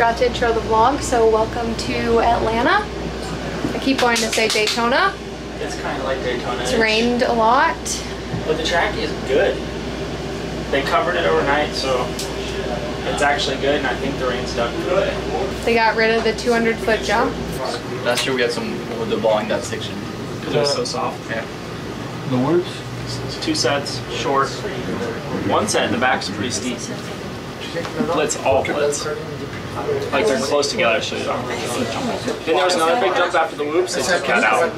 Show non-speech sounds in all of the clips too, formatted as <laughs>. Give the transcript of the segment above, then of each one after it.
forgot to intro the vlog, so welcome to Atlanta. I keep wanting to say Daytona. It's kind of like Daytona. It's rained a lot. But the track is good. They covered it overnight, so it's actually good, and I think the rain stuck through it. They got rid of the 200 foot jump. Last year we had some with the ball in that section. Because it was so soft. Yeah. The words? It's two sets, short. One set in the back's pretty steep. Blitz, all blitz. Like they're close together, so you don't. Then there was another big jump after the whoops. They took that out.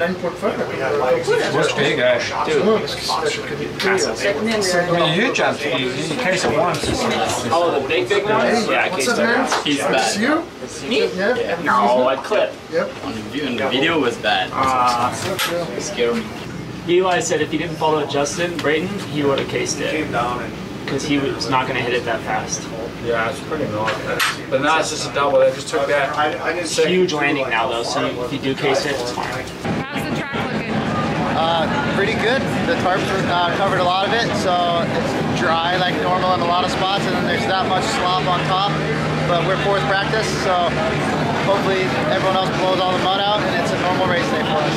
What's big, Ash? Dude, I mean, you jumped. You, you case it once. oh, the big, big ones? Yeah, I What's cased up, that man? out. He's bad. You? Me? Yeah. No, I'd clip. On the, view, on the video was bad. Uh, It scared me. Eli said if he didn't follow Justin Brayton, he would have cased it. Because he was not going to hit it that fast. Yeah, it's pretty north. But now it's just a double. They just took that. Huge landing now, though, so if you do case it, it's fine. How's the track looking? Uh, pretty good. The tarps uh, covered a lot of it, so it's dry like normal in a lot of spots, and then there's that much slop on top. But we're fourth practice, so hopefully everyone else blows all the mud out, and it's a normal race day for us.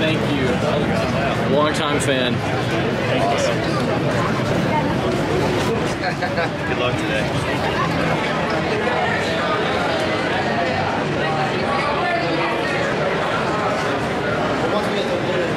Thank you. Long time fan. Good luck today. Hey,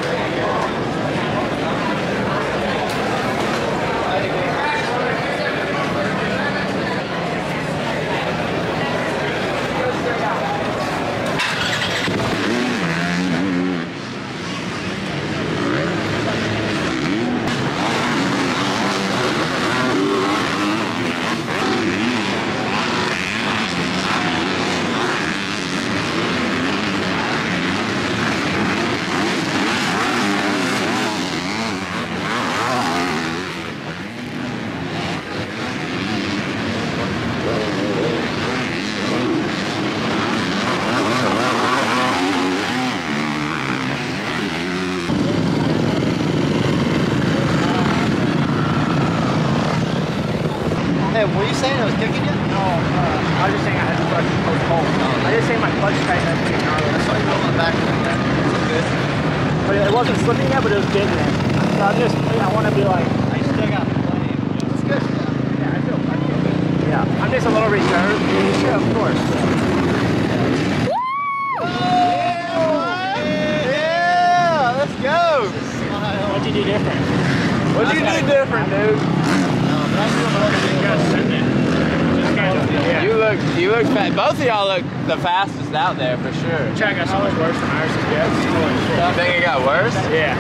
were you saying it was kicking you? No, uh, I was just saying I had to clutch was cold. I just saying my clutch tight had to be gnarly. That's why you on the back like that. It's good. But it wasn't slipping yet, but it was getting there. So I just, I want to be like, I still got plenty. It's good. yeah, I feel, I feel good. Yeah, I'm just a little reserved. Yeah, of course. Yeah, let's go. What'd you do different? What'd you do different, dude? You look, you look fat. Both of y'all look the fastest out there for sure. Check got so much worse than ours is good. You think it got worse? Yeah.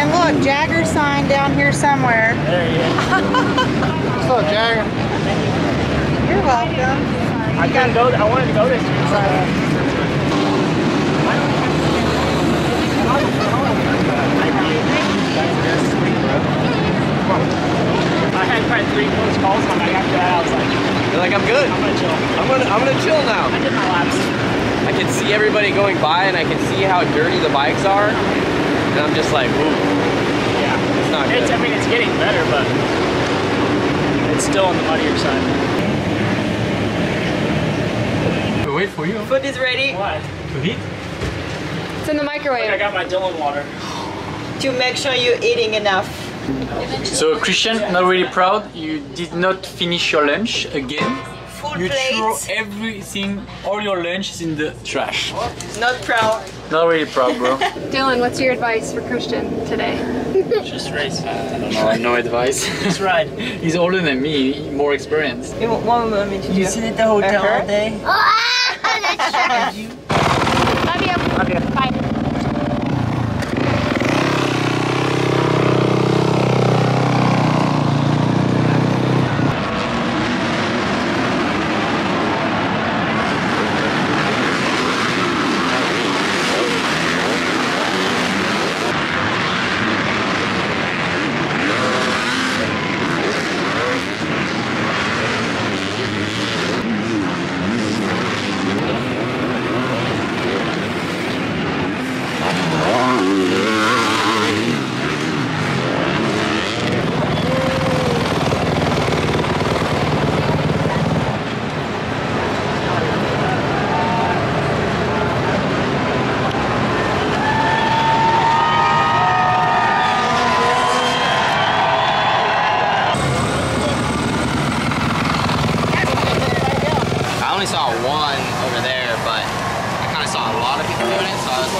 And look, Jagger sign down here somewhere. There you go. What's up, Jagger? You're welcome. I couldn't go. I wanted to go this year. So I had probably three close calls. I'm like, after that, I was like, You're like, I'm good. I'm gonna chill. I'm gonna, I'm gonna chill now. I did my laps. I can see everybody going by, and I can see how dirty the bikes are, and I'm just like, ooh, Yeah. it's not good. It's. I mean, it's getting better, but it's still on the muddier side. Wait for you. Food is ready What? To eat? It's in the microwave. I got my Dylan water. to make sure you're eating enough. So Christian, not really proud. You did not finish your lunch again. Full You throw plates. everything, all your lunch is in the trash. Not proud. Not really proud, bro. <laughs> Dylan, what's your advice for Christian today? Just race. I don't know, no advice. <laughs> Just ride. He's older than me, more experienced. You want me to do? You sit at the hotel all day? <laughs> Love you. Bye.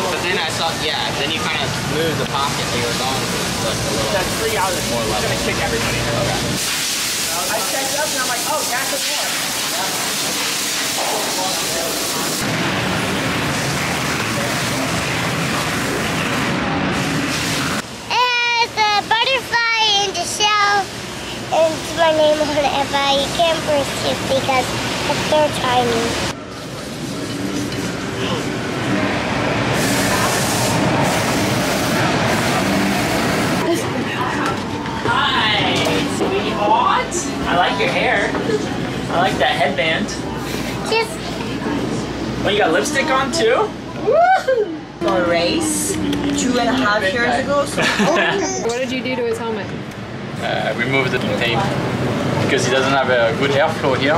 Saw, yeah, then you kind of move the pocket that you were going to. So it's a little, That's three hours. More It's level. gonna kick everybody. okay. I checked up and I'm like, oh, that's a more. It's a butterfly in the shell. And it's my name on it, but you can't burst it because it's so tiny. Like your hair. I like that headband. Just Oh, you got lipstick on too? For a race two and a half years ago. So <laughs> What did you do to his helmet? Uh, remove the tape because he doesn't have a good airflow here.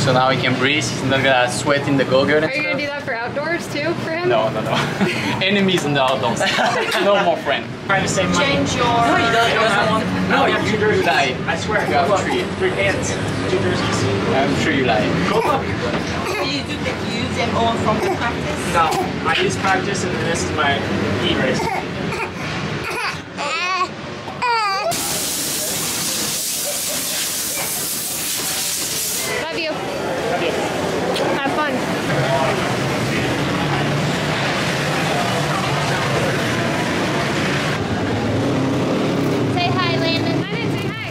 So now he can breathe. He's not gonna sweat in the goggle and Are you gonna do that for outdoors too for him? No, no, no. <laughs> Enemies in the outdoors. <laughs> no more friend. Trying to save money. change your. No, you doesn't, he doesn't want. No, We have two you, you jerseys. lie. I swear. You have three. Three pants. Two jerseys. I'm sure you lie. <laughs> You do the, use them all from the practice. No, I use practice and this is my heat race. Love you. Have fun. say hi, Landon. Landon, say hi.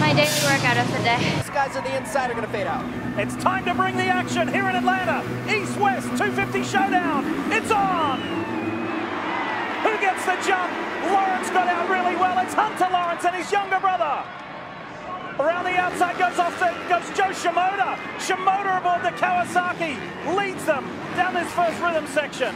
My daily workout of the day. These guys on the inside are going to fade out. It's time to bring the action here in Atlanta. East-West 250 showdown. It's on. Who gets the jump? Lawrence got out really well. It's Hunter Lawrence and his younger brother. Around the outside goes off the, goes Jo Shimoda. Shimoda aboard the Kawasaki leads them down this first rhythm section.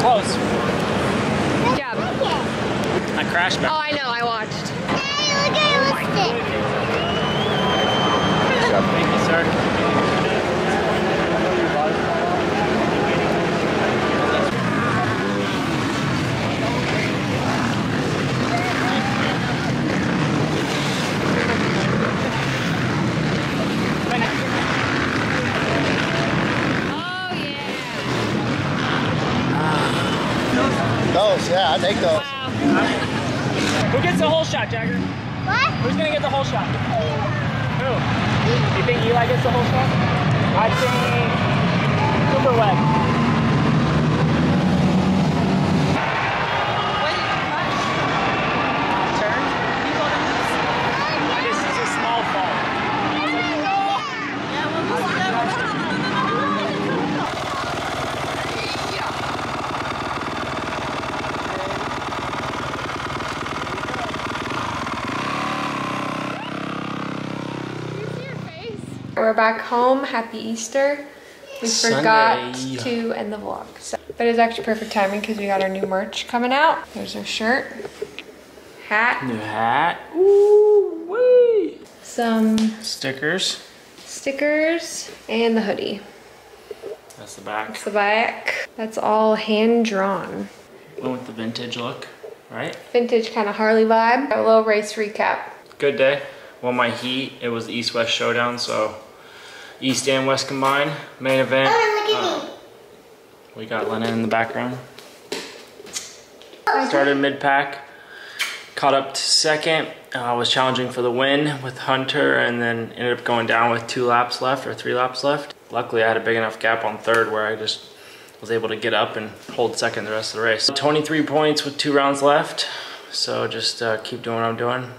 Close. Good job. I crashed Oh, back. I know. I watched. Hey, look at lipstick. Thank you, sir. Oh yeah. Those, yeah, I take those. Wow. Who gets the holeshot, Jagger? What? Who's gonna get the holeshot? Who? You think Eli gets the holeshot? I think Cooper Webb. When did you crash? Turn. You gonna lose? This is a small fall. Yeah, we'll lose them. We're back home. Happy Easter. We forgot to end the vlog. So, but it's actually perfect timing because we got our new merch coming out. There's our shirt, hat, New hat. Ooh, wee. some Stickers. stickers, and the hoodie. That's the back. That's the back. That's all hand drawn. Went with the vintage look, right? Vintage kind of Harley vibe. A little race recap. Good day. Won my heat. It was East-West showdown, so East and West combined. Main event. Uh, we got Lennon in the background. Started mid-pack. Caught up to second. I was challenging for the win with Hunter and then ended up going down with two laps left or three laps left. Luckily, I had a big enough gap on third where I just was able to get up and hold second the rest of the race. 23 points with two rounds left. So just uh, keep doing what I'm doing.